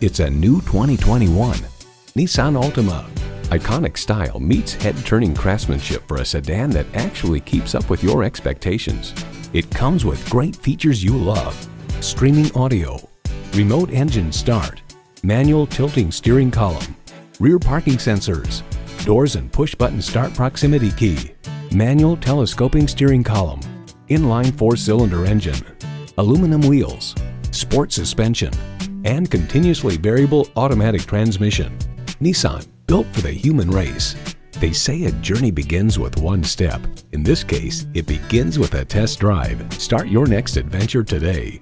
It's a new 2021 Nissan Altima. Iconic style meets head-turning craftsmanship for a sedan that actually keeps up with your expectations. It comes with great features you love. Streaming audio, remote engine start, manual tilting steering column, rear parking sensors, doors and push-button start proximity key, manual telescoping steering column, inline four-cylinder engine, aluminum wheels, sport suspension, and continuously variable automatic transmission. Nissan, built for the human race. They say a journey begins with one step. In this case, it begins with a test drive. Start your next adventure today.